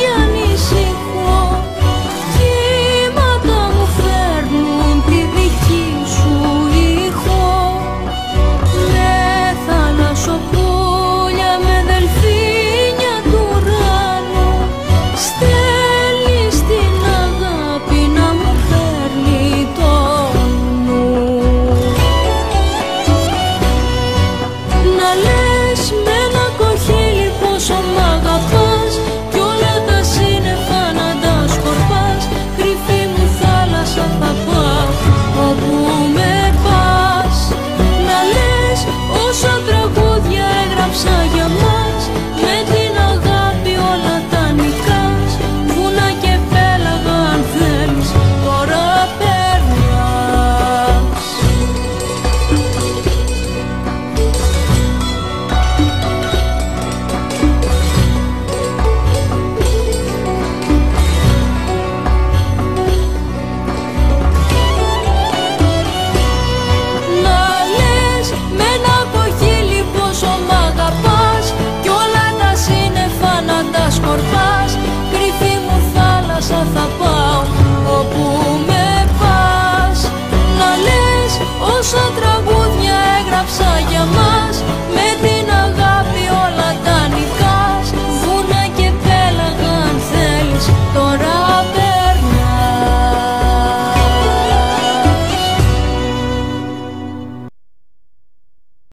canciones.